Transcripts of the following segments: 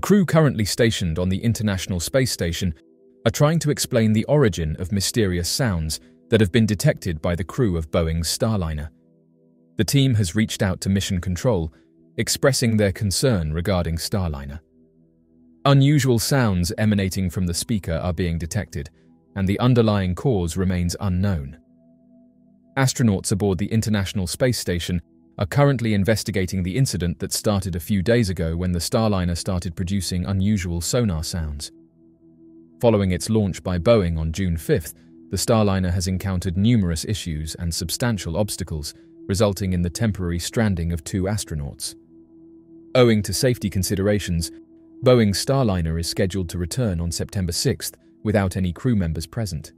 The crew currently stationed on the International Space Station are trying to explain the origin of mysterious sounds that have been detected by the crew of Boeing's Starliner. The team has reached out to Mission Control, expressing their concern regarding Starliner. Unusual sounds emanating from the speaker are being detected, and the underlying cause remains unknown. Astronauts aboard the International Space Station are currently investigating the incident that started a few days ago when the Starliner started producing unusual sonar sounds. Following its launch by Boeing on June 5th, the Starliner has encountered numerous issues and substantial obstacles, resulting in the temporary stranding of two astronauts. Owing to safety considerations, Boeing's Starliner is scheduled to return on September 6th without any crew members present.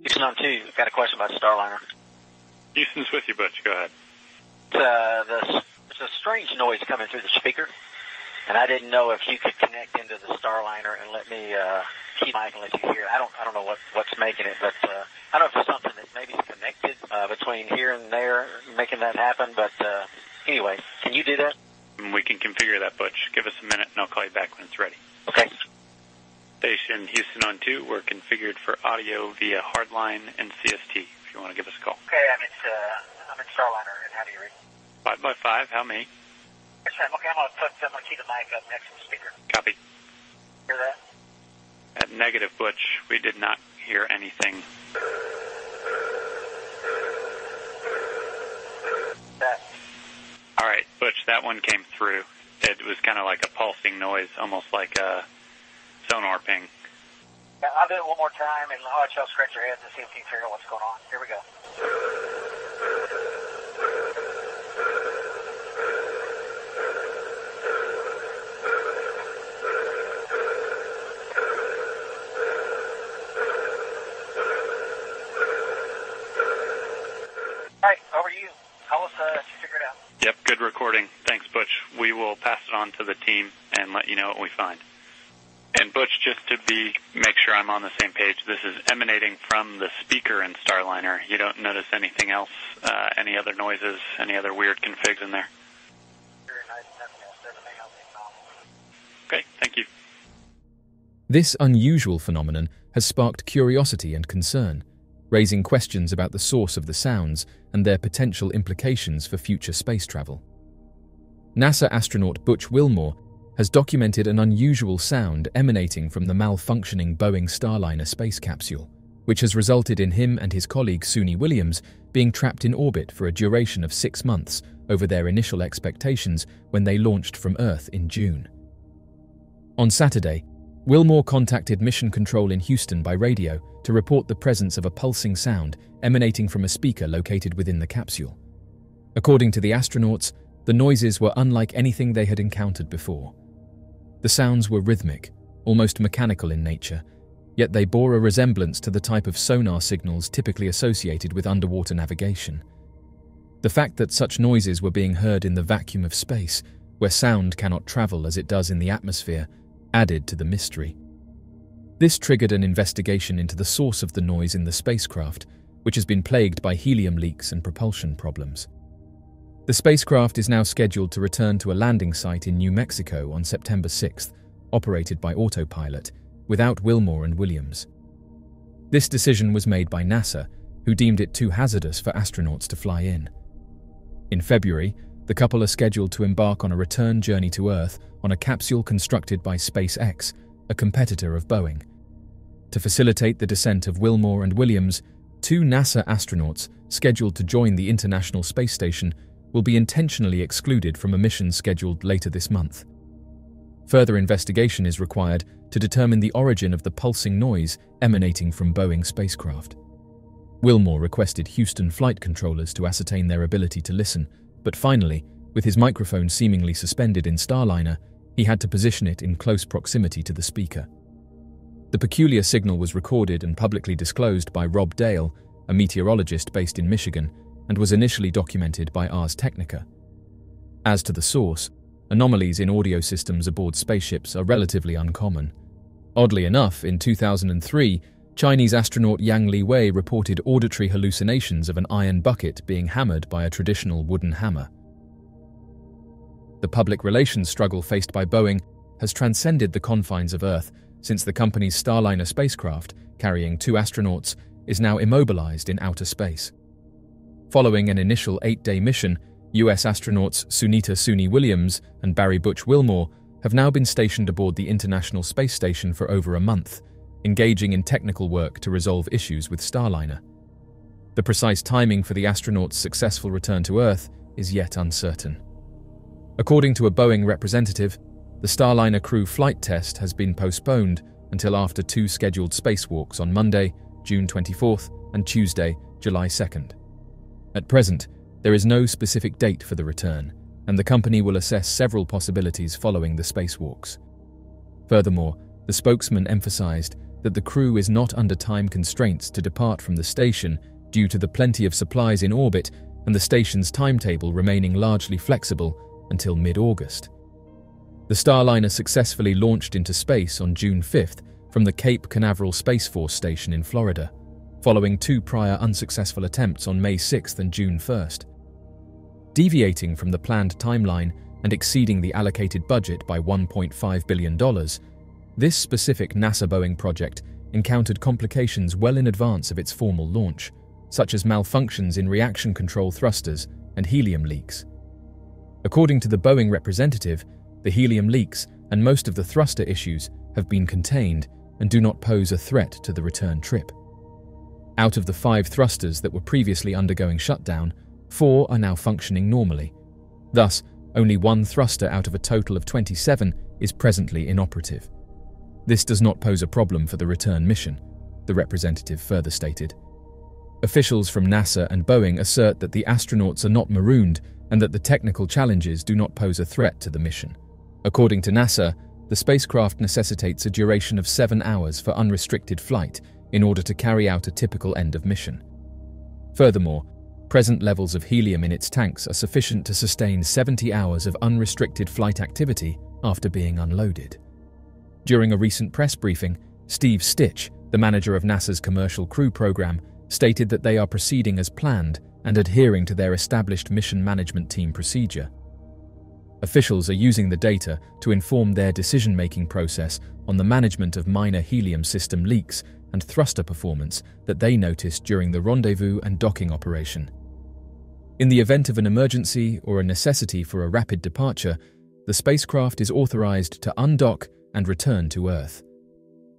Houston on two. I've got a question about Starliner. Houston's with you, Butch. Go ahead. Uh, the, there's a strange noise coming through the speaker, and I didn't know if you could connect into the Starliner and let me uh, keep mic and let you hear. It. I don't. I don't know what what's making it, but uh, I don't know if it's something that maybe is connected uh, between here and there, making that happen. But uh, anyway, can you do that? We can configure that, Butch. Give us a minute, and I'll call you back when it's ready. Okay. Station Houston on 2, we're configured for audio via hardline and CST, you want to give us a call. Okay, I'm at, uh, I'm at Starliner, and how do you read? 5 by 5 how many? Yes, sir. Okay, I'm going to put, I'm going to keep the mic up next to the speaker. Copy. Hear that? At negative, Butch, we did not hear anything. That. All right, Butch, that one came through. It was kind of like a pulsing noise, almost like a sonar ping. Yeah, I'll do it one more time, and I'll scratch your heads and see if you can figure out what's going on. Here we go. All right, over to you. Tell us uh, if you figure it out. Yep, good recording. Thanks, Butch. We will pass it on to the team and let you know what we find. And Butch, just to be make sure I'm on the same page, this is emanating from the speaker in Starliner. You don't notice anything else, uh, any other noises, any other weird configs in there. Very nice, nothing else. Everything else is normal. Okay, thank you. This unusual phenomenon has sparked curiosity and concern, raising questions about the source of the sounds and their potential implications for future space travel. NASA astronaut Butch Wilmore has documented an unusual sound emanating from the malfunctioning Boeing Starliner space capsule, which has resulted in him and his colleague Suni Williams being trapped in orbit for a duration of six months over their initial expectations when they launched from Earth in June. On Saturday, Wilmore contacted Mission Control in Houston by radio to report the presence of a pulsing sound emanating from a speaker located within the capsule. According to the astronauts, the noises were unlike anything they had encountered before. The sounds were rhythmic, almost mechanical in nature, yet they bore a resemblance to the type of sonar signals typically associated with underwater navigation. The fact that such noises were being heard in the vacuum of space, where sound cannot travel as it does in the atmosphere, added to the mystery. This triggered an investigation into the source of the noise in the spacecraft, which has been plagued by helium leaks and propulsion problems. The spacecraft is now scheduled to return to a landing site in New Mexico on September 6th, operated by autopilot, without Wilmore and Williams. This decision was made by NASA, who deemed it too hazardous for astronauts to fly in. In February, the couple are scheduled to embark on a return journey to Earth on a capsule constructed by SpaceX, a competitor of Boeing. To facilitate the descent of Wilmore and Williams, two NASA astronauts scheduled to join the International Space Station will be intentionally excluded from a mission scheduled later this month. Further investigation is required to determine the origin of the pulsing noise emanating from Boeing spacecraft. Wilmore requested Houston flight controllers to ascertain their ability to listen, but finally, with his microphone seemingly suspended in Starliner, he had to position it in close proximity to the speaker. The peculiar signal was recorded and publicly disclosed by Rob Dale, a meteorologist based in Michigan, and was initially documented by Ars Technica. As to the source, anomalies in audio systems aboard spaceships are relatively uncommon. Oddly enough, in 2003, Chinese astronaut Yang Liwei reported auditory hallucinations of an iron bucket being hammered by a traditional wooden hammer. The public relations struggle faced by Boeing has transcended the confines of Earth since the company's Starliner spacecraft, carrying two astronauts, is now immobilized in outer space. Following an initial eight day mission, US astronauts Sunita Suni Williams and Barry Butch Wilmore have now been stationed aboard the International Space Station for over a month, engaging in technical work to resolve issues with Starliner. The precise timing for the astronauts' successful return to Earth is yet uncertain. According to a Boeing representative, the Starliner crew flight test has been postponed until after two scheduled spacewalks on Monday, June 24th, and Tuesday, July 2nd. At present, there is no specific date for the return, and the company will assess several possibilities following the spacewalks. Furthermore, the spokesman emphasized that the crew is not under time constraints to depart from the station due to the plenty of supplies in orbit and the station's timetable remaining largely flexible until mid-August. The Starliner successfully launched into space on June 5th from the Cape Canaveral Space Force Station in Florida, following two prior unsuccessful attempts on May 6th and June 1st. Deviating from the planned timeline and exceeding the allocated budget by $1.5 billion, this specific NASA Boeing project encountered complications well in advance of its formal launch, such as malfunctions in reaction control thrusters and helium leaks. According to the Boeing representative, the helium leaks and most of the thruster issues have been contained and do not pose a threat to the return trip. Out of the five thrusters that were previously undergoing shutdown, four are now functioning normally. Thus, only one thruster out of a total of 27 is presently inoperative. This does not pose a problem for the return mission, the representative further stated. Officials from NASA and Boeing assert that the astronauts are not marooned and that the technical challenges do not pose a threat to the mission. According to NASA, the spacecraft necessitates a duration of seven hours for unrestricted flight in order to carry out a typical end of mission. Furthermore, present levels of helium in its tanks are sufficient to sustain 70 hours of unrestricted flight activity after being unloaded. During a recent press briefing, Steve Stich, the manager of NASA's Commercial Crew Program, stated that they are proceeding as planned and adhering to their established mission management team procedure. Officials are using the data to inform their decision making process on the management of minor helium system leaks and thruster performance that they noticed during the rendezvous and docking operation. In the event of an emergency or a necessity for a rapid departure, the spacecraft is authorized to undock and return to Earth.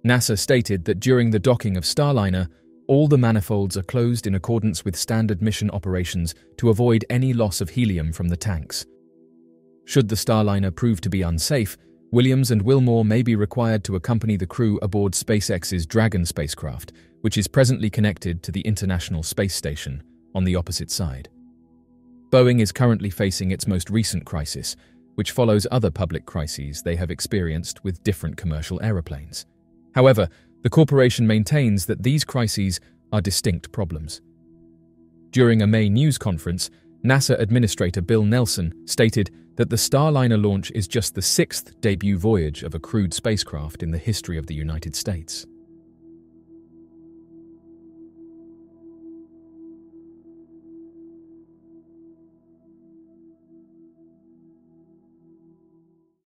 NASA stated that during the docking of Starliner, all the manifolds are closed in accordance with standard mission operations to avoid any loss of helium from the tanks. Should the Starliner prove to be unsafe, Williams and Wilmore may be required to accompany the crew aboard SpaceX's Dragon spacecraft, which is presently connected to the International Space Station on the opposite side. Boeing is currently facing its most recent crisis, which follows other public crises they have experienced with different commercial aeroplanes. However, the corporation maintains that these crises are distinct problems. During a May news conference, NASA Administrator Bill Nelson stated that the Starliner launch is just the sixth debut voyage of a crewed spacecraft in the history of the United States.